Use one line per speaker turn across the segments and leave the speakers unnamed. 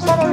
ya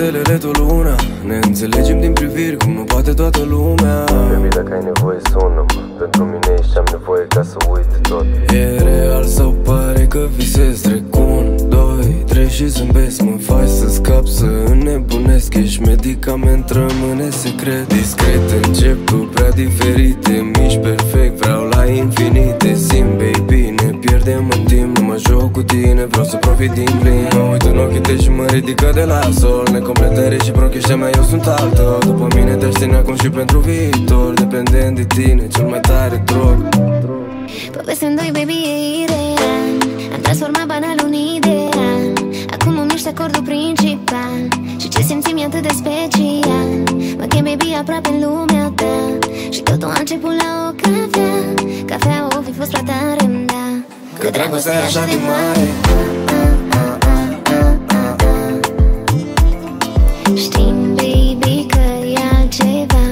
stelele, tu luna Ne înțelegem din priviri cum nu poate toată lumea. Baby, dacă ai nevoie, sună -mă. Pentru mine ești am nevoie ca să uit tot. E real sau pare că visez Trec un, doi, trei și zâmbesc. Mă faci să scap, să înnebunesc. Ești medicament, rămâne secret. Discret încep tu prea diferite Mici perfect, vreau la infinit cu tine, vreau să profit din plin. Mă uit în ochii tăi și mă ridică de la sol. Ne completăm reciproc, ești a mea, eu sunt al tău După mine te aștept acum și pentru viitor. Dependent de tine, cel mai tare drog.
Povestea în doi, baby, e ireal Am transformat banal un ideal Acum îmi ești acordul principal. Și ce simțim e atât de special. Mă chem, baby, aproape în lumea ta. Și totul a început la o cafea. Cafea o fi fost prea tare, da Că dragostea e așa de mare. Știm, baby, că e altceva.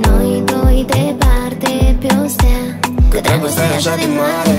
Noi doi departe pe o stea. Că dragostea e așa de mare